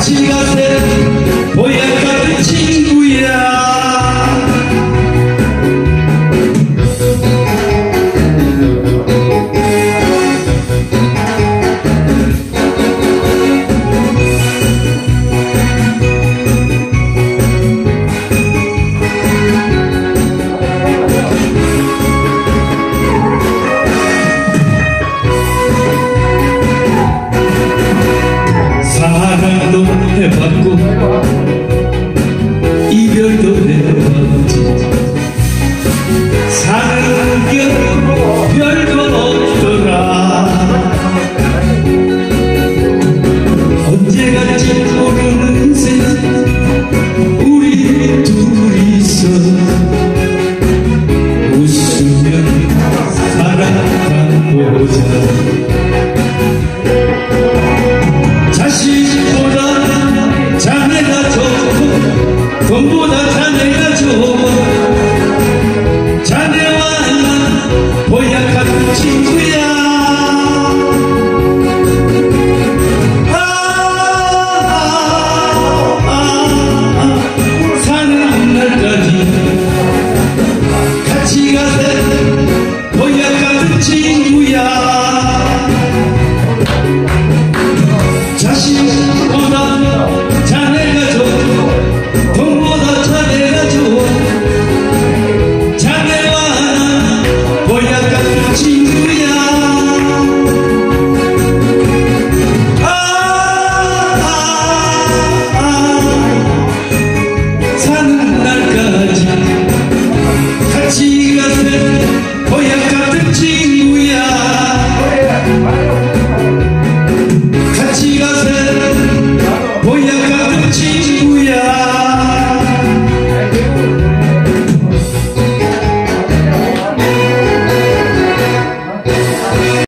같이 가세 보약 같은 친구야. 별도래 사는 겨우 별도 없더라. 언제 갈지 모르는 새 우리 둘이서 웃으면 살아가보자.